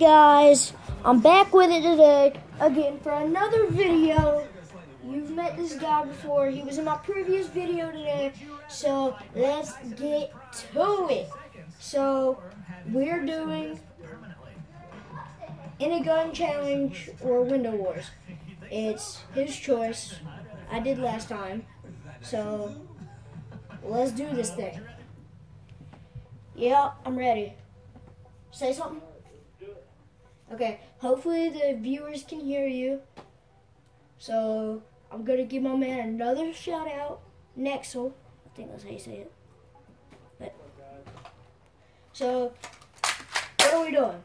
Guys, I'm back with it today again for another video. You've met this guy before. He was in my previous video today. So let's get to it. So we're doing any gun challenge or window wars. It's his choice. I did last time. So let's do this thing. Yeah, I'm ready. Say something. Okay, hopefully the viewers can hear you. So I'm gonna give my man another shout out, Nexel. I think that's how you say it. But, so what are we doing?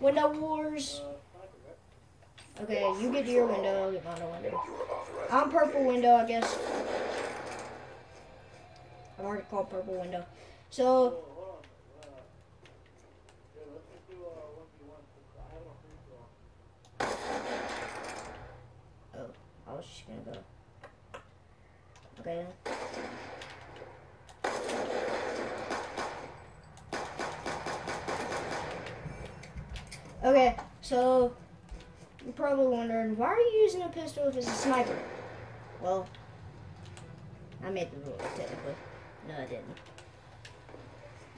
Window wars. Okay, you get your window, I'll get my window. I'm purple window, I guess. I've already called purple window. So Gonna go. Okay. Okay, so you're probably wondering why are you using a pistol if it's a sniper? Well, I made the rules technically. No, I didn't.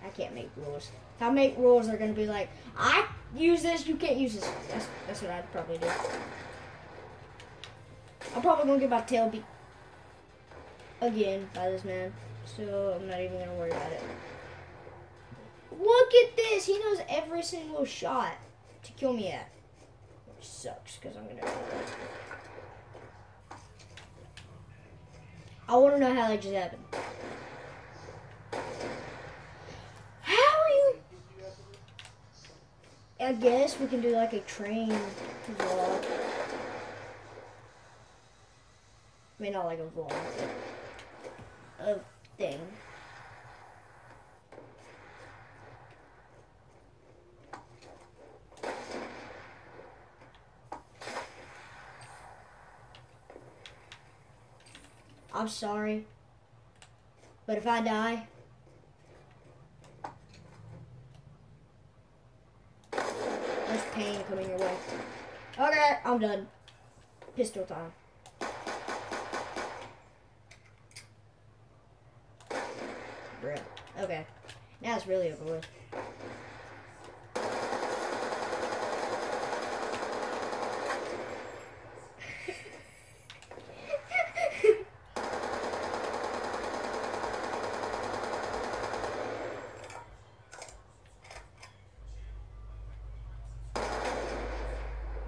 I can't make rules. If I make rules, they're gonna be like, I use this, you can't use this. That's that's what I'd probably do. I'm probably gonna get my tail beat again by this man, so I'm not even gonna worry about it. Look at this! He knows every single shot to kill me at. Which sucks, because I'm gonna I wanna know how that just happened. How are you? I guess we can do like a train vlog. I mean, not like a vlog, a thing. I'm sorry, but if I die, there's pain coming your way. Okay, I'm done. Pistol time. Bruh. Okay. Now it's really over with.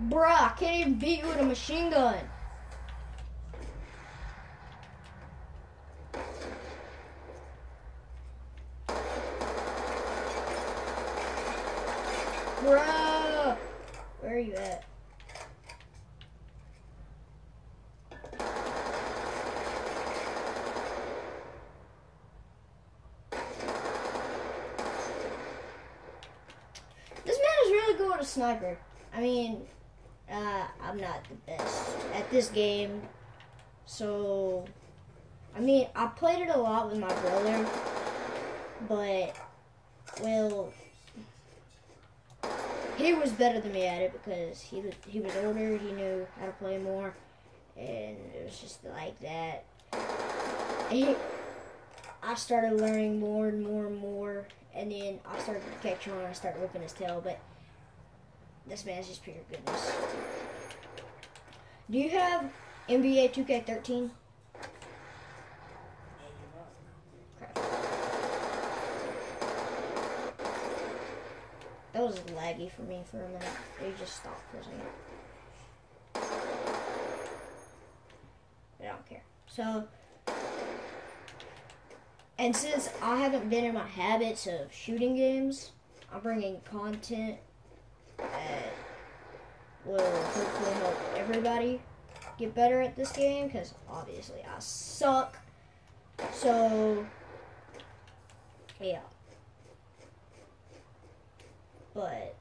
Bruh, I can't even beat you with a machine gun. Bruh! Where are you at? This man is really good with a sniper. I mean, uh, I'm not the best at this game. So, I mean, I played it a lot with my brother. But, well, he was better than me at it because he he was older. He knew how to play more, and it was just like that. He, I started learning more and more and more, and then I started to catch on. I started whipping his tail, but this man's just pure goodness. Do you have NBA 2K13? Crap. That was laggy for me for a minute. They just stopped for a second. I don't care. So, and since I haven't been in my habits of shooting games, I'm bringing content that will hopefully help everybody get better at this game because obviously I suck. So, yeah. But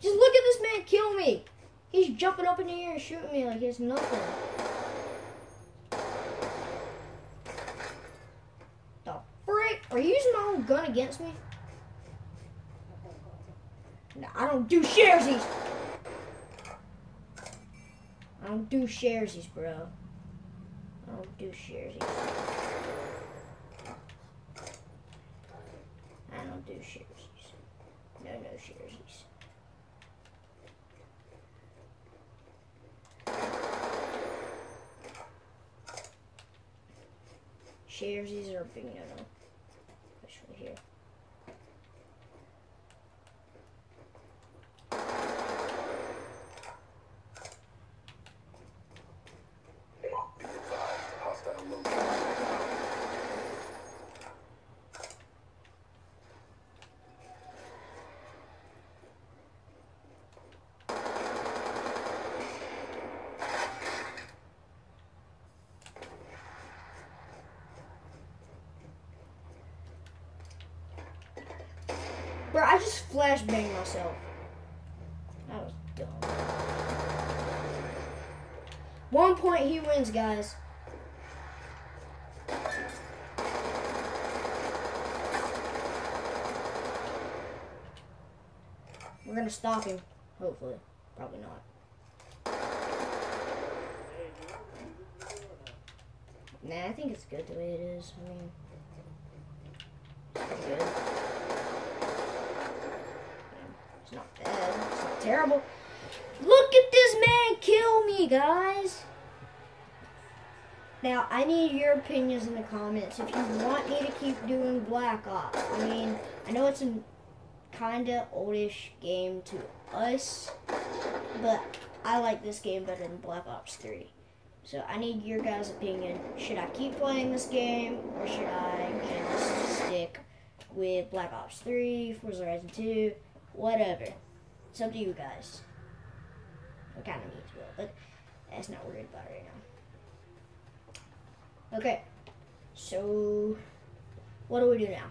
just look at this man kill me. He's jumping up in the air and shooting me like it's nothing. The frick? Are you using my own gun against me? No, I don't do sharesies. I don't do sharesies, bro. I don't do sharesies. I don't do sharesies. No, no sharesies. Sharesies are big no-no. Flashbanged myself. That was dumb. One point, he wins, guys. We're gonna stop him, hopefully. Probably not. Nah, I think it's good the way it is. I mean, it's pretty good. It's not bad. It's not terrible. Look at this man kill me, guys. Now, I need your opinions in the comments if you want me to keep doing Black Ops. I mean, I know it's a kinda oldish game to us, but I like this game better than Black Ops 3. So I need your guys' opinion. Should I keep playing this game, or should I just stick with Black Ops 3, Forza Horizon 2, whatever? It's up to you guys. I kind of but that's not worried about right now. Okay, so what do we do now?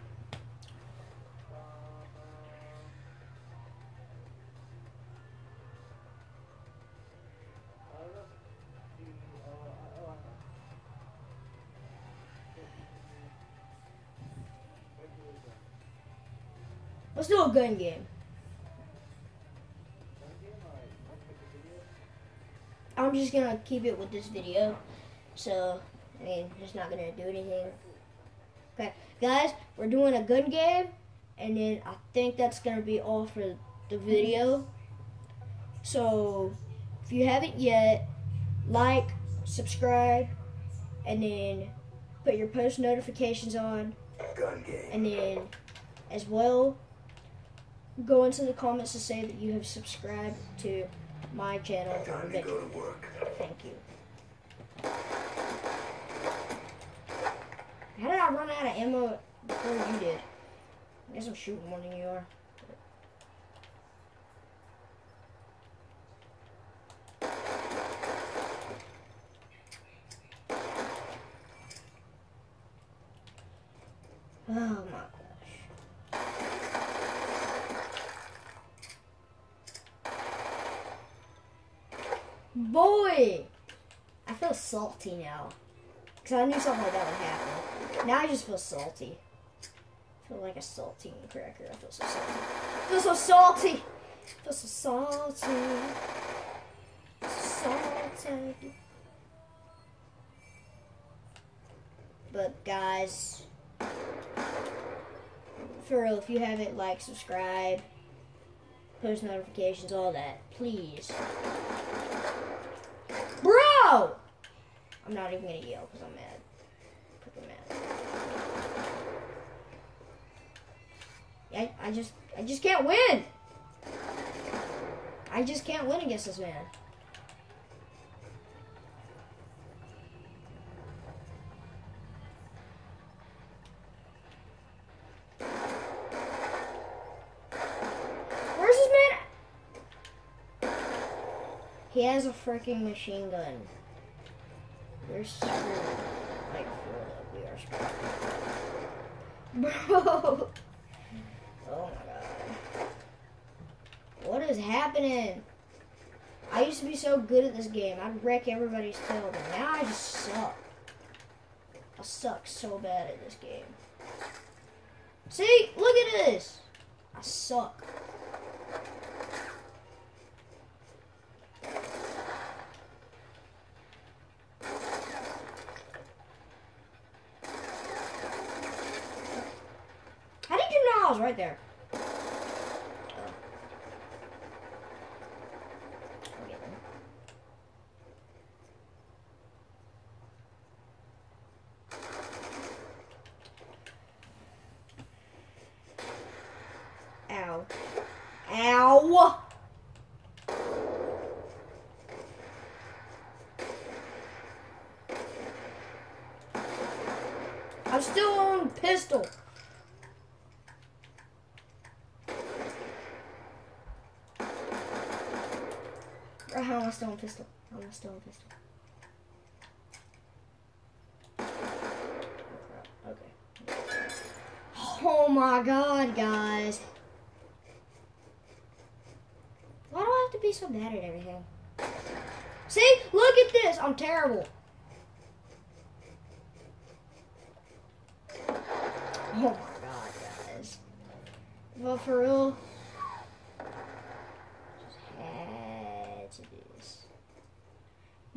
Let's do a gun game. I'm just gonna keep it with this video. So, I mean, just not gonna do anything. Okay, guys, we're doing a gun game, and then I think that's gonna be all for the video. So, if you haven't yet, like, subscribe, and then put your post notifications on, Gun game. and then as well go into the comments to say that you have subscribed to my channel. Time to go to work. Thank you. How did I run out of ammo before you did? I guess I'm shooting more than you are. Oh my gosh. Boy! I feel salty now. Because I knew something like that would happen. Now I just feel salty. I feel like a saltine cracker. I feel so salty. I feel so salty! I feel so salty. Salty. But guys, for real, if you haven't like, subscribe, post notifications, all that, please. I'm not even gonna yell because I'm mad. Mad. I, I just I just can't win. I just can't win against this man. Where's this man? He has a freaking machine gun. We're screwed. Like, we are screwed. Bro! Oh my god. What is happening? I used to be so good at this game. I'd wreck everybody's tail, but now I just suck. I suck so bad at this game. See? Look at this! I suck. Right there. Ow. Ow! I'm still on pistol. Or how am I on pistol? How am I still on pistol? Okay. Oh my god, guys. Why do I have to be so bad at everything? See? Look at this. I'm terrible. Oh my god, guys. Well, for real. Just had to do this.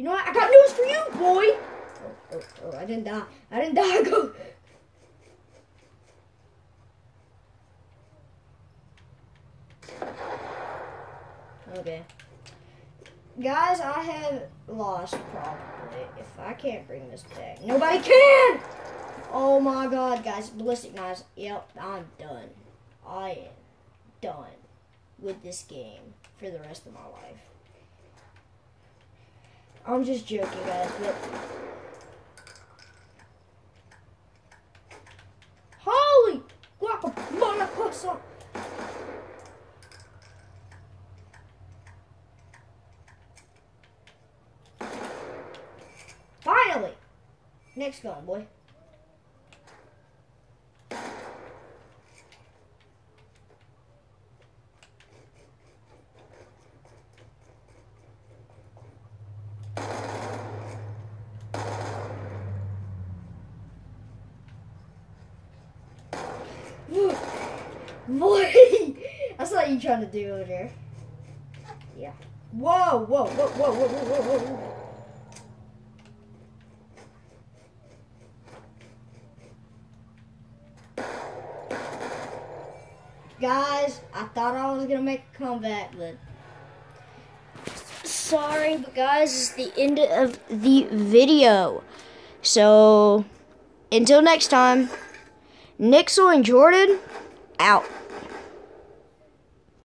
You know what? I got news for you, boy! Oh, oh, oh, I didn't die. I didn't die. Go. Okay. Guys, I have lost probably. If I can't bring this back, nobody can! Oh my god, guys. Ballistic knives. Yep, I'm done. I am done with this game for the rest of my life. I'm just joking, guys, but. Holy guacamole! Finally! Next gun, boy. Boy, I saw you trying to do over there. Yeah. Whoa, whoa, whoa, whoa, whoa, whoa, whoa, whoa. Guys, I thought I was gonna make a comeback, but sorry, but guys, it's the end of the video. So until next time, Nixel and Jordan out.